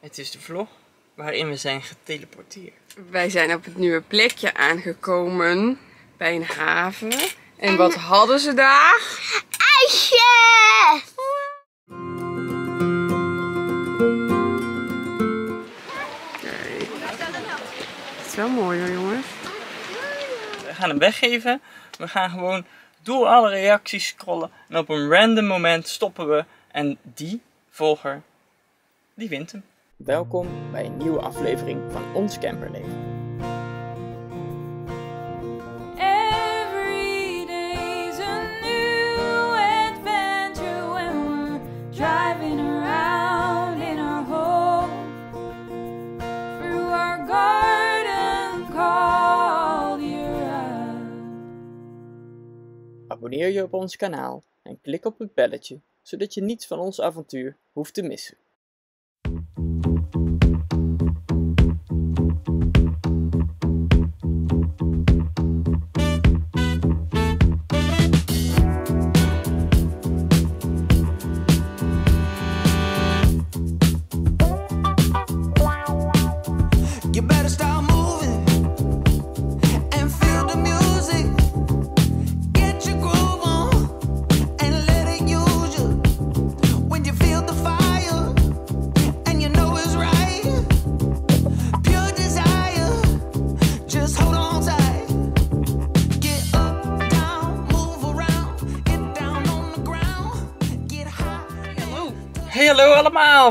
Het is de vlog waarin we zijn geteleporteerd. Wij zijn op het nieuwe plekje aangekomen bij een haven. En wat hadden ze daar? ijsje! Kijk. Het is wel mooi hoor jongens. We gaan hem weggeven. We gaan gewoon door alle reacties scrollen. En op een random moment stoppen we. En die volger, die wint hem. Welkom bij een nieuwe aflevering van Ons Camperleven. Every day's a new adventure when we're driving around in our home through our garden called. Abonneer je op ons kanaal en klik op het belletje, zodat je niets van ons avontuur hoeft te missen.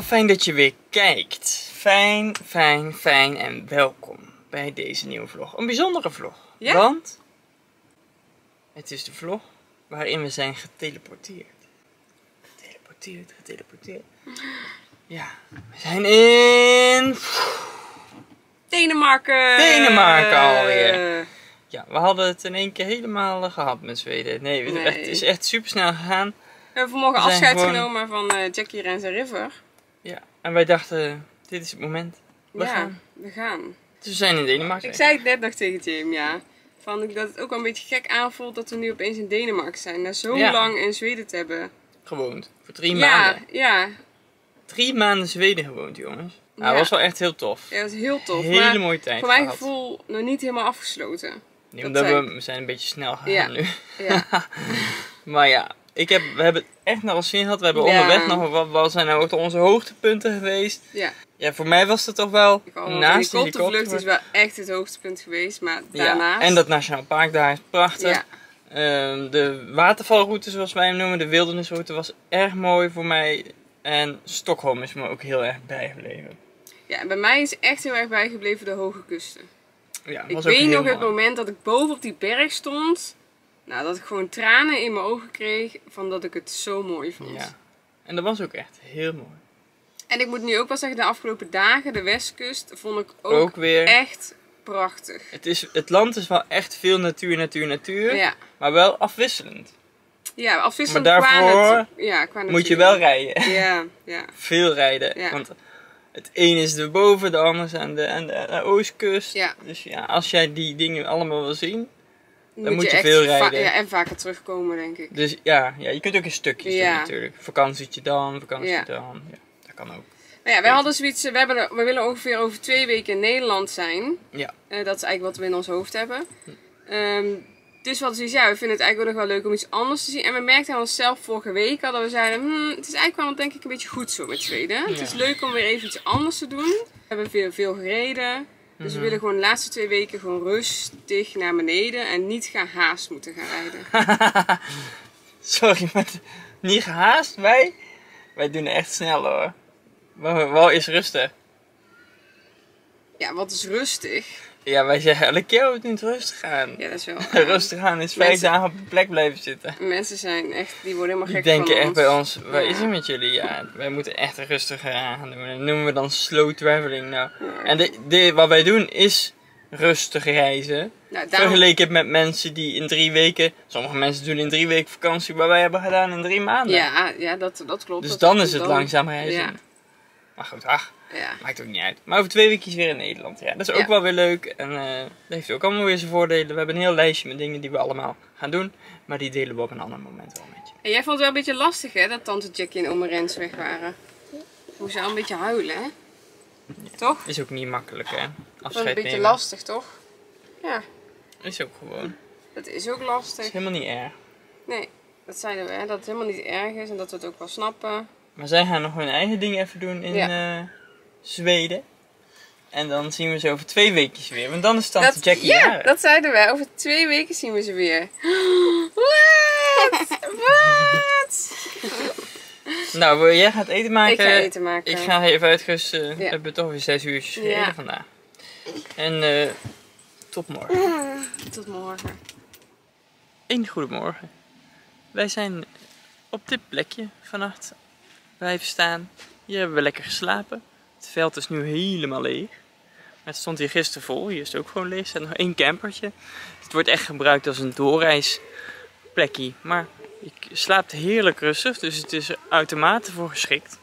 Fijn dat je weer kijkt. Fijn, fijn, fijn en welkom bij deze nieuwe vlog. Een bijzondere vlog. Ja? Want het is de vlog waarin we zijn geteleporteerd. Geteleporteerd, geteleporteerd. Ja, we zijn in... Denemarken! Denemarken alweer. Ja, we hadden het in één keer helemaal eh, gehad met Zweden. Nee. Het is echt super snel gegaan. We hebben vanmorgen afscheid gewoon- genomen van eh, Jackie Rens en River. Ja, en wij dachten, dit is het moment. We ja, gaan. we gaan. Dus we zijn in Denemarken. Ik zei het net nog tegen Jim, ja. Van dat het ook wel een beetje gek aanvoelt dat we nu opeens in Denemarken zijn. Na zo Ja. lang in Zweden te hebben. Gewoond. Voor drie Ja, maanden. ja. Drie maanden Zweden gewoond, jongens. Nou, Ja. dat was wel echt heel tof. Ja, dat is heel tof. Hele maar mooie tijd voor mijn gehad. gevoel nog niet helemaal afgesloten. Nee, dat omdat zei we, we zijn een beetje snel gegaan Ja. nu. Ja. Maar ja, ik heb, we hebben het echt naar ons zin gehad. We hebben Ja. onderweg nog wat, wat zijn nou onze hoogtepunten geweest. ja. Ja, voor mij was het toch wel Ik naast de de helikoptervlucht is wel echt het hoogtepunt geweest. Maar Ja, daarnaast... en dat Nationaal Park daar is prachtig. Ja. Ehm, de watervalroute, zoals wij hem noemen, de wildernisroute, was erg mooi voor mij. En Stockholm is me ook heel erg bijgebleven. ja, en bij mij is echt heel erg bijgebleven de hoge kusten. Ja, Ik weet nog het moment dat ik boven op die berg stond. Nou, dat ik gewoon tranen in mijn ogen kreeg van dat ik het zo mooi vond. Ja. En dat was ook echt heel mooi. En ik moet nu ook wel zeggen, de afgelopen dagen, de westkust, vond ik ook, Ook weer. echt prachtig. Het, is, het land is wel echt veel natuur, natuur, natuur. Ja, Maar wel afwisselend. ja afwisselend Maar qua daarvoor natu- ja, qua Moet je wel rijden. Ja, ja. Veel rijden. Ja. Want het een is erboven, de ander is aan de, aan de, aan de oostkust. Ja. Dus ja, als jij die dingen allemaal wil zien. Dan moet je veel rijden. ja, en vaker terugkomen, denk ik. Dus ja, ja je kunt ook in stukjes doen Ja. natuurlijk. Vakantietje dan, vakantie Ja. dan. Ja, dat kan ook. Maar ja, wij hadden zoiets, we, hebben we willen ongeveer over twee weken in Nederland zijn. Ja. Eh, dat is eigenlijk wat we in ons hoofd hebben. Ehm, dus zoiets, ja, we vinden het eigenlijk ook nog wel leuk om iets anders te zien. En we merkten aan onszelf vorige week al dat we zeiden, hmm, het is eigenlijk wel denk ik een beetje goed zo met Zweden. Het is leuk om weer even iets anders te doen. We hebben veel, veel gereden. Dus Mhm. we willen gewoon de laatste twee weken gewoon rustig naar beneden en niet gehaast moeten gaan rijden. Sorry, maar niet gehaast. Wij, wij doen echt snel hoor. Wel, wel is rustig. Ja, wat is rustig. Ja, wij zeggen elke keer het rustig aan. Ja, dat is wel. Rustig aan is vijf dagen op de plek blijven zitten. Mensen zijn echt, die worden helemaal Die gek denken van echt bij ons, wat Ja. is er met jullie? Ja, wij moeten echt rustiger aan doen. Dat noemen we dan slow traveling nou. En de, de, wat wij doen is rustig reizen. Nou, daarom, Vergeleken met mensen die in drie weken, sommige mensen doen in drie weken vakantie, maar wij hebben gedaan in drie maanden. ja, ja dat, dat klopt. dus Dat dan is is het dan- langzaam reizen. Ja, Maar goed, ach, ja. maakt ook niet uit. Maar over twee weken weer in Nederland. Ja, dat is ook Ja. wel weer leuk. En eh, dat heeft ook allemaal weer zijn voordelen. We hebben een heel lijstje met dingen die we allemaal gaan doen. Maar die delen we op een ander moment wel met je. En jij vond het wel een beetje lastig, hè, dat tante Jackie en oma Rens weg waren. Moest ze al een beetje huilen, hè? Toch? Is ook niet makkelijk, hè? Dat is Afscheid een beetje nemen. lastig, toch? Ja, Is ook gewoon. dat is ook Is lastig. helemaal niet erg. Nee, dat zeiden we, hè, dat het helemaal niet erg is en dat we het ook wel snappen. Maar zij gaan nog hun eigen dingen even doen in eh, Zweden. En dan zien we ze over twee weken weer. Want dan is tante Dat, Jackie ja, dat zeiden wij. Over twee weken zien we ze weer. Wat? Wat? Nou, jij gaat eten maken. Ik ga eten maken. Ik ga even uitrusten. We Ja. hebben toch weer zes Ja. gereden vandaag. En eh tot morgen. Tot morgen. Eén goedemorgen. Wij zijn op dit plekje vannacht blijven staan. Hier hebben we lekker geslapen. Het veld is nu helemaal leeg. Het stond hier gisteren vol. Hier is het ook gewoon leeg. Er staat nog één campertje. Het wordt echt gebruikt als een doorreisplekje. Maar je slaapt heerlijk rustig. Dus het is er uitermate voor geschikt.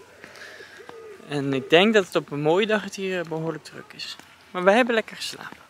En ik denk dat het op een mooie dag het hier behoorlijk druk is. Maar wij hebben lekker geslapen.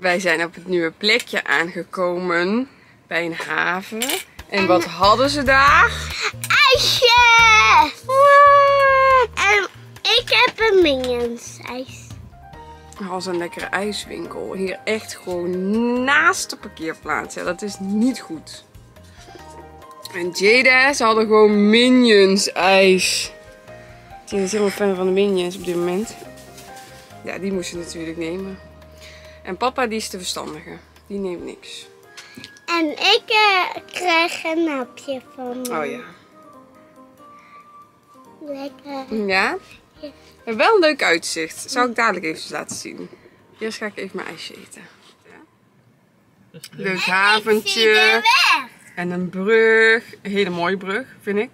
Wij zijn op het nieuwe plekje aangekomen bij een haven. En wat hadden ze daar? ijsje! En ik heb een Minions ijs. Als een lekkere ijswinkel. Hier echt gewoon naast de parkeerplaats. Ja, dat is niet goed. En Jada, ze hadden gewoon Minions ijs. Jada is helemaal fan van de Minions op dit moment. Ja, die moest je natuurlijk nemen. En papa, die is de verstandige. Die neemt niks. En ik eh, krijg een napje van. Oh ja. Lekker. Ja? We hebben wel een leuk uitzicht. Zou ik dadelijk even laten zien. Eerst ga ik even mijn ijsje eten. Ja. Leuk haventje. En een brug. Een hele mooie brug, vind ik.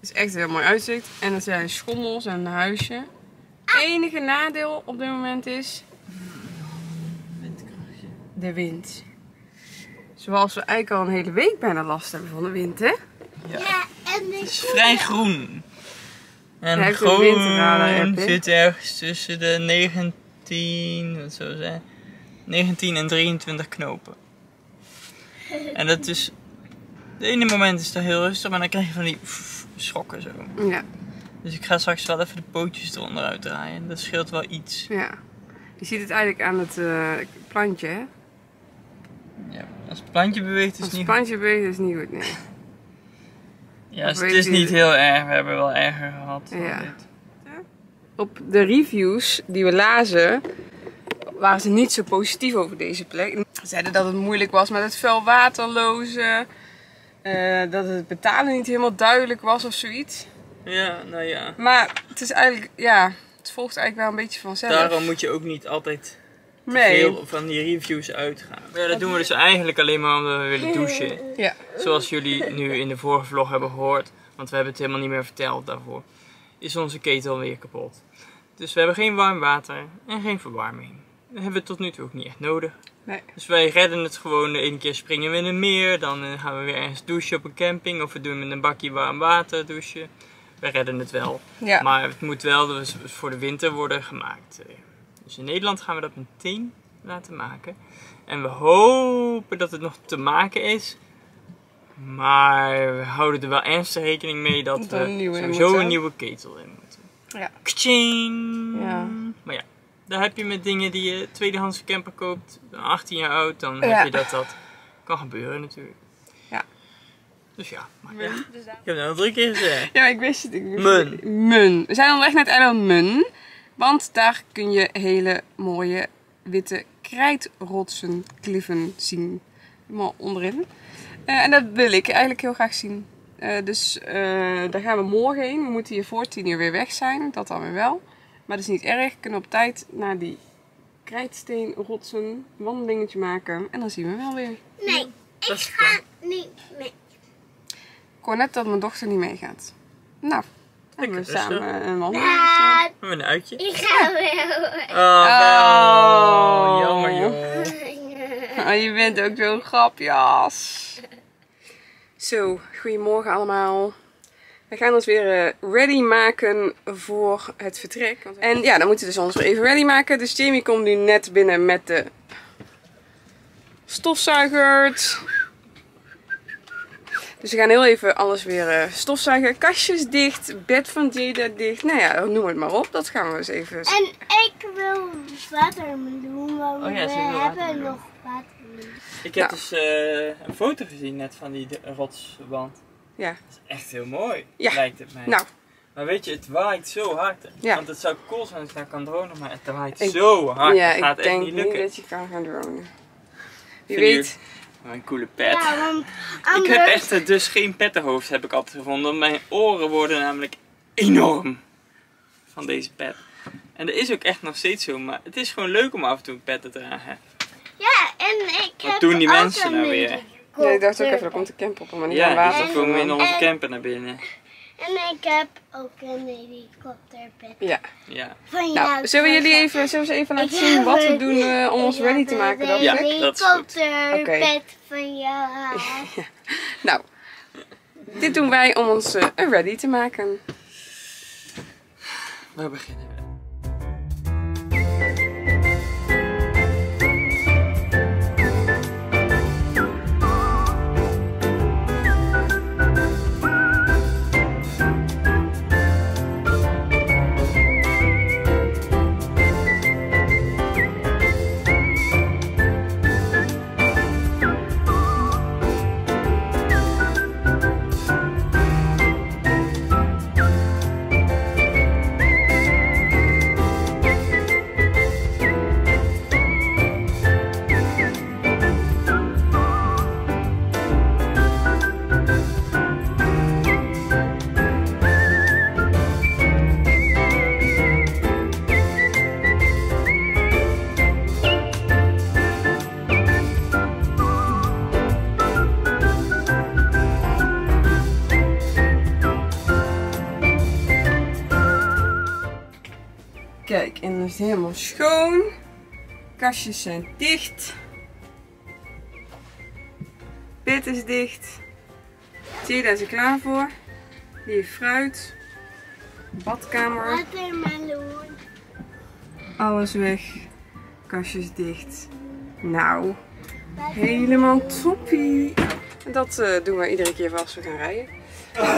Het is echt een heel mooi uitzicht. En er zijn schommels en een huisje. Het enige nadeel op dit moment is... De wind. Zoals we eigenlijk al een hele week bijna last hebben van de wind, hè? Ja, en Het ik is vrij groen. En een groen zit ergens tussen de 19, wat zou het zijn, 19 en 23 knopen. En dat is, de ene moment is het heel rustig, maar dan krijg je van die pff, schokken zo. Ja. Dus ik ga straks wel even de pootjes eronder uitdraaien. Dat scheelt wel iets. ja. Je ziet het eigenlijk aan het eh, plantje, hè? Ja, als het plantje beweegt is Als het het niet plantje beweegt is het niet goed, nee. Ja, dus het is niet heel erg. We hebben wel erger gehad. dan Ja. dit. Op de reviews die we lazen, waren ze niet zo positief over deze plek. Ze zeiden dat het moeilijk was met het vuil waterloze. eh, dat het betalen niet helemaal duidelijk was of zoiets. Ja, nou ja. Maar het is eigenlijk, ja, het volgt eigenlijk wel een beetje vanzelf. Daarom moet je ook niet altijd nee. veel van die reviews uitgaan. Ja, dat doen we dus eigenlijk alleen maar omdat we willen douchen. Ja. Zoals jullie nu in de vorige vlog hebben gehoord, want we hebben het helemaal niet meer verteld daarvoor, is onze ketel weer kapot. Dus we hebben geen warm water en geen verwarming. Dat hebben we tot nu toe ook niet echt nodig. Nee. Dus wij redden het gewoon. De ene keer springen we in een meer, dan eh, gaan we weer ergens douchen op een camping of we doen met een bakje warm water douchen. We redden het wel. Ja. Maar het moet wel dus voor de winter worden gemaakt. Dus in Nederland gaan we dat meteen laten maken. En we hopen dat het nog te maken is. Maar we houden er wel ernstig rekening mee dat Dat we een nieuwe in sowieso een nieuwe ketel in moeten. Ja. Kaching! Ja. Maar ja, daar heb je met dingen die je tweedehands camper koopt, 18 jaar oud, dan Ja. heb je dat dat kan gebeuren natuurlijk. Ja. Dus ja, maar ja. Ik heb het al drie keer gezegd. Ja, ik wist het. Ik wist Mun. het. Mun. We zijn onderweg naar het eiland Mun. Want daar kun je hele mooie witte krijtrotsen, kliffen zien. Helemaal onderin. Eh, en dat wil ik eigenlijk heel graag zien. Eh, dus eh, daar gaan we morgen heen. We moeten hier voor tien uur weer weg zijn. Dat dan weer wel. Maar dat is niet erg. We kunnen op tijd naar die krijtsteenrotsen een wandelingetje maken. En dan zien we wel weer. Nee, ik ga niet mee. Ik hoor net dat mijn dochter niet meegaat. Nou, Gaan we Lekker samen een wandeling. We hebben een uitje. ik ga wel. Oh, wel. Oh. Jammer joh. Oh, je bent ook zo'n grapjas. Zo, goedemorgen allemaal. We gaan ons weer eh, ready maken voor het vertrek. En ja, dan moeten we dus ons weer even ready maken. Dus Jamie komt nu net binnen met de stofzuigers. Dus we gaan heel even alles weer eh, stofzuigen. Kastjes dicht, bed van Jada dicht. Nou ja, noem het maar op. Dat gaan we eens even... En ik wil watermeloen, want Oh ja, we hebben watermeloen. nog watermeloen. Ik heb Nou. dus eh, een foto gezien net van die rotswand. Ja. Dat is echt heel mooi, Ja. lijkt het mij. Nou, Maar weet je, het waait zo hard. Ja. Want het zou cool zijn als ik daar kan dronen, maar het waait Ik- zo hard. ja, het gaat ik echt denk niet niet lukken. dat je kan gaan dronen. Wie je- weet. Mijn coole pet. Ja, want Ik heb echt dus geen pettenhoofd, heb ik altijd gevonden. Mijn oren worden namelijk enorm van deze pet. En dat is ook echt nog steeds zo, maar het is gewoon leuk om af en toe een pet te dragen. Ja, en ik Wat heb doen die mensen een nou weer? Ja, ik dacht ook even, er komt de camp op, maar niet Ja, aan water. dan komen we in onze camper naar binnen. En ik heb ook een helikopterpet. Ja. Ja, Van Nou, jou zullen we jullie even, zullen we ze even laten Ik zien wat we doen eh, om ons ready te maken? Dat een Ja, we- dat is goed. helikopterpet van jou. Nou, dit doen wij om ons eh, ready te maken. waar beginnen Kijk, en het is helemaal schoon. Kastjes zijn dicht. Bed is dicht. Jada is er klaar voor. Heeft fruit. Badkamer. Alles weg. Kastjes dicht. Nou, helemaal toppie. Dat eh, doen we iedere keer als we gaan rijden.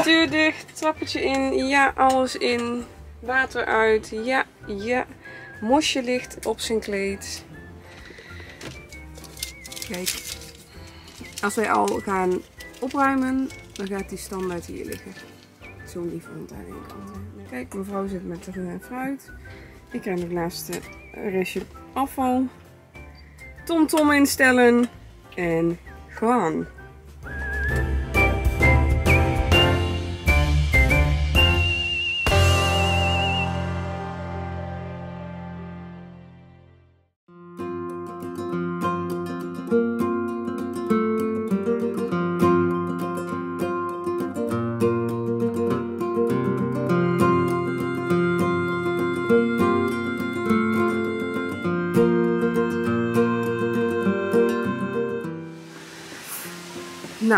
Deur dicht, trappetje in. Ja, alles in. Water uit. Ja, ja. Mosje ligt op zijn kleed. Kijk. Als wij al gaan opruimen, dan gaat die standaard hier liggen. Zo'n lieve hond aan de kant. Kijk, mevrouw zit met de fruit. Ik krijg het laatste restje afval. TomTom instellen. En gaan.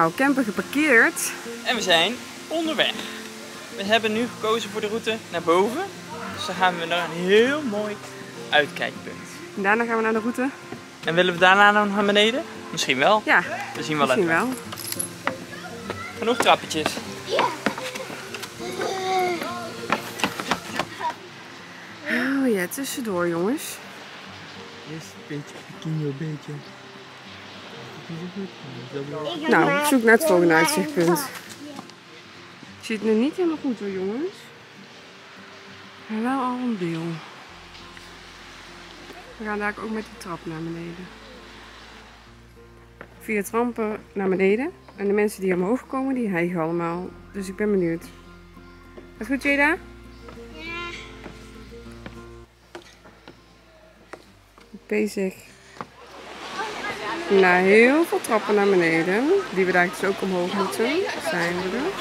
Nou, camper geparkeerd. En we zijn onderweg. We hebben nu gekozen voor de route naar boven. Dus dan gaan we naar een heel mooi uitkijkpunt. En daarna gaan we naar de route. En willen we daarna dan naar beneden? Misschien wel. Ja, We zien wel misschien wel. Genoeg trappetjes. Oh ja, tussendoor jongens. Eerst een beetje, een beetje. Nou, ik zoek naar het volgende uitzichtpunt. maar Ik zie het nu niet helemaal goed hoor jongens. Maar wel al een deel. We gaan daar ook met de trap naar beneden. Via het rampen naar beneden. En de mensen die omhoog komen, die hijgen allemaal. Dus ik ben benieuwd. Is goed Jada? Bezig. Na heel veel trappen naar beneden, die we daar dus ook omhoog moeten, zijn we er.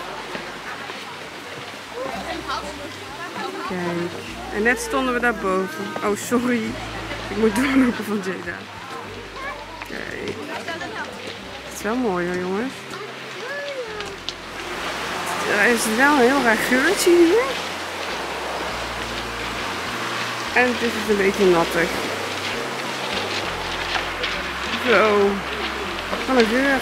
Kijk. En net stonden we daarboven. Oh, sorry. Ik moet doorlopen van Jada. Kijk. Het is wel mooi hoor, jongens. Er is wel een heel raar geurtje hier. En het is een beetje nattig. Zo. Wat een geur.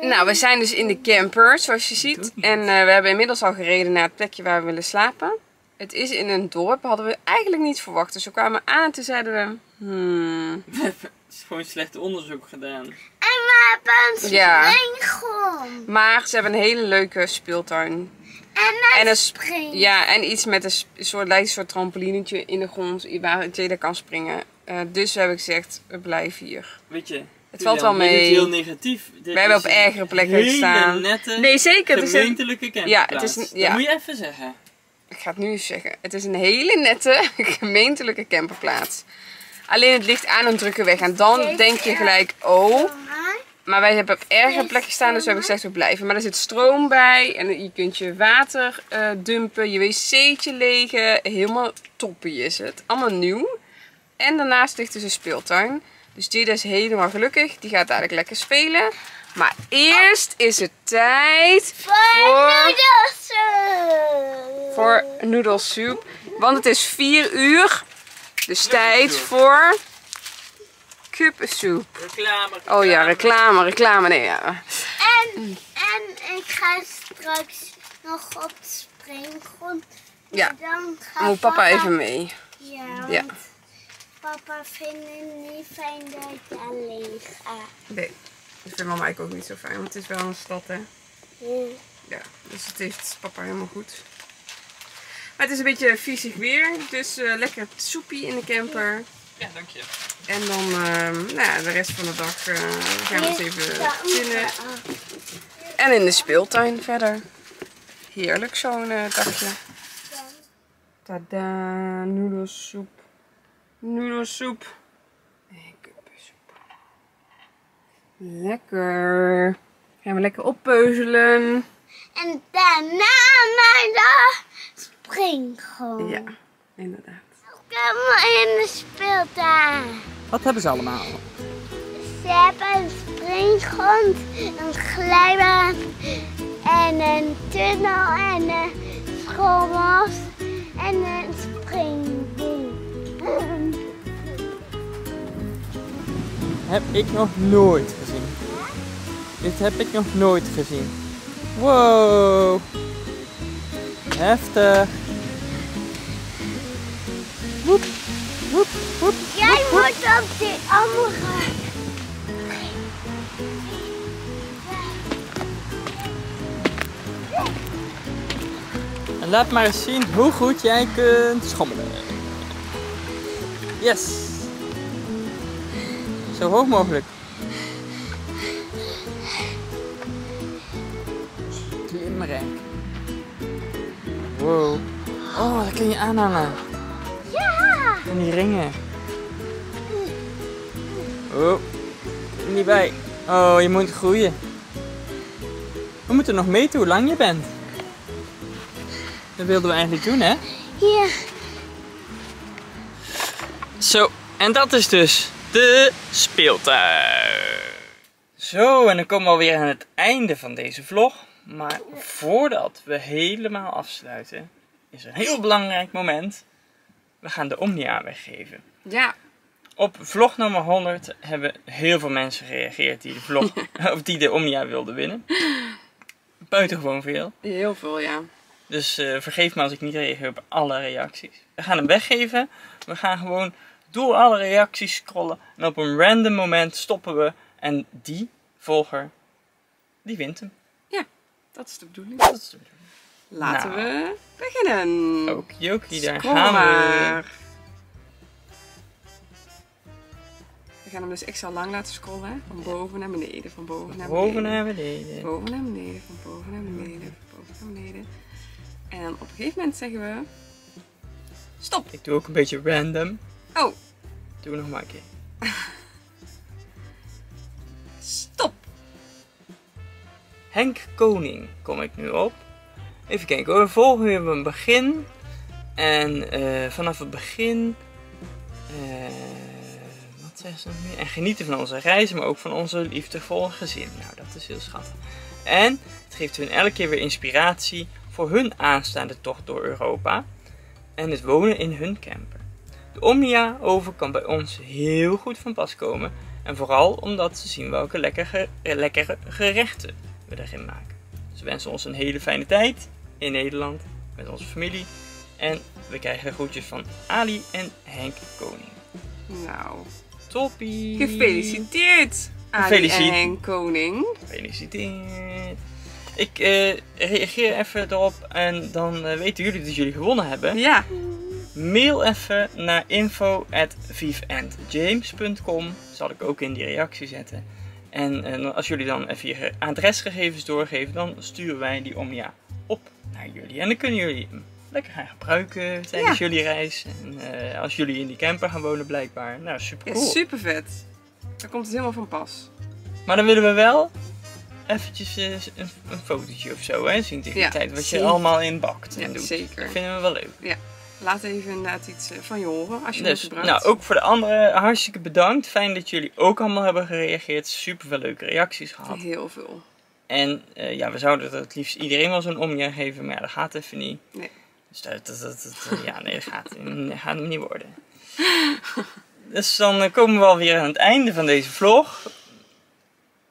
Nou, we zijn dus in de camper, zoals je ziet. En eh, we hebben inmiddels al gereden naar het plekje waar we willen slapen. Het is in een dorp, hadden we eigenlijk niet verwacht. Dus we kwamen aan en toen zeiden we... Hmm, Het is gewoon slecht onderzoek gedaan. En we hebben een Ja. Maar ze hebben een hele leuke speeltuin. En een, En. Ja, en iets met een soort, lijkt een soort trampolinetje in de grond waar Jada kan springen. Eh, dus we hebben gezegd, we blijven hier. Weet je, Het valt wel dit is mee. heel negatief. Dit We hebben is op ergere plekken hele gestaan. nette, Nee, zeker. Het is een. Ja, het is een- ja. Dat moet je even zeggen. ik ga het nu eens zeggen. Het is een hele nette gemeentelijke camperplaats. Alleen het ligt aan een drukke weg. En dan denk je gelijk, oh. Maar wij hebben op ergere plekken gestaan, dus we hebben gezegd we blijven. Maar er zit stroom bij en je kunt je water eh, dumpen, je wc'tje legen. Helemaal toppie is het. Allemaal nieuw. En daarnaast ligt dus een speeltuin. Dus Jada is helemaal gelukkig. Die gaat dadelijk lekker spelen. Maar eerst is het tijd voor, voor noedelsoep. Want het is 4 uur. Dus tijd voor kuppensoep. Reclame. Oh ja, reclame, reclame. Nee, ja. En, en ik ga straks nog op de springgrond. Ja. Dan gaat Moet papa even mee. Ja, Ja. papa vindt het niet fijn dat je alleen gaat. Nee, dat vindt mama eigenlijk ook niet zo fijn, want het is wel een stad, hè. Ja. Ja, dus het heeft papa helemaal goed. Maar het is een beetje viezig weer, dus eh, lekker soepie in de camper. Ja, dank je. En dan, ehm, nou ja, de rest van de dag eh, gaan we eens even chillen. En in de speeltuin verder. Heerlijk zo'n eh, dagje. Tada, noedelsoep. Noedelsoep. Kuppensoep. Lekker. Gaan we lekker oppeuzelen. En daarna naar de springgrond. Ja, inderdaad. Maar in de speeltuin. Wat hebben ze allemaal? Ze hebben een springgrond, een glijbaan en een tunnel en een schoolmas en een springding. Heb ik nog nooit gezien. Dit heb ik nog nooit gezien. Wow. Heftig. Woep, woep, woep. Jij moet op die andere. En laat maar eens zien hoe goed jij kunt schommelen. Yes. Zo hoog mogelijk. Klimrek. Wow. Oh, dat kun je aanhangen. Ja! En die ringen. Oh, niet bij. Oh, je moet groeien. We moeten nog meten hoe lang je bent. Dat wilden we eigenlijk doen, hè? Hier. Zo, en dat is dus de speeltuin. Zo, en dan komen we alweer aan het einde van deze vlog. Maar voordat we helemaal afsluiten, is er een heel belangrijk moment. We gaan de Omnia weggeven. Ja, Op vlog nummer 100 hebben heel veel mensen gereageerd die de, vlog, of die de Omnia wilden winnen. Buitengewoon veel. heel veel, ja. Dus eh, vergeef me als ik niet reageer op alle reacties. We gaan hem weggeven. We gaan gewoon door alle reacties scrollen. En op een random moment stoppen we. En die volger, die wint hem. Dat is de bedoeling. Dat is de bedoeling. Laten Nou. we beginnen. Okidoki, daar Scroll gaan we. maar. We gaan hem dus extra lang laten scrollen. Van boven naar beneden, van boven naar beneden. Boven naar beneden. Boven naar beneden, van boven naar beneden, van boven naar beneden. En op een gegeven moment zeggen we... Stop! Ik doe ook een beetje random. Oh, Doe nog maar een keer. stop! Henk Koning kom ik nu op. Even kijken hoor. Volgen we een begin. En eh, vanaf het begin. eh, wat zeggen ze nog meer? En genieten van onze reizen, maar ook van onze liefdevolle gezin. Nou, dat is heel schattig. En het geeft hun elke keer weer inspiratie voor hun aanstaande tocht door Europa. En het wonen in hun camper. De Omnia oven kan bij ons heel goed van pas komen. En vooral omdat ze zien welke lekker ge- eh, lekkere gerechten we erin maken. Ze wensen ons een hele fijne tijd in Nederland met onze familie. En we krijgen groetjes van Ali en Henk Koning. Nou, Toppie! gefeliciteerd. Ali Gefeliciteerd. en Henk Koning. Gefeliciteerd! Ik eh, reageer even erop en dan eh, weten jullie dat jullie gewonnen hebben. Ja, Mail even naar info@viveandjames.com. Zal ik ook in die reactie zetten. En eh, als jullie dan even je adresgegevens doorgeven, dan sturen wij die Omnia op naar jullie. En dan kunnen jullie hem lekker gaan gebruiken tijdens Ja. jullie reis. En eh, als jullie in die camper gaan wonen blijkbaar. Nou, super ja cool. super vet. Daar komt het helemaal van pas. Maar dan willen we wel eventjes eh, een, een fotootje of zo hè, zien tegen Ja, die tijd. Wat je zeker. allemaal in bakt en Ja, doet. zeker. Dat vinden we wel leuk. Laat even inderdaad iets eh, van je horen als je Dus, het gebruikt. nou, ook voor de anderen hartstikke bedankt. Fijn dat jullie ook allemaal hebben gereageerd. Super veel leuke reacties gehad. Heel veel. En eh, ja, we zouden het liefst iedereen wel zo'n omjaar geven, maar ja, dat gaat even niet. Nee. Dus dat, dat, dat, dat- ja, nee, dat gaat, dat gaat hem niet worden. Dus dan eh, komen we alweer aan het einde van deze vlog.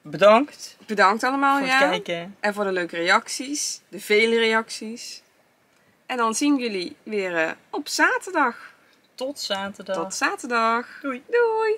Bedankt Bedankt allemaal, voor ja. het kijken. En voor de leuke reacties. De vele reacties. En dan zien jullie weer eh, op zaterdag. Tot zaterdag. Tot zaterdag. Doei. Doei.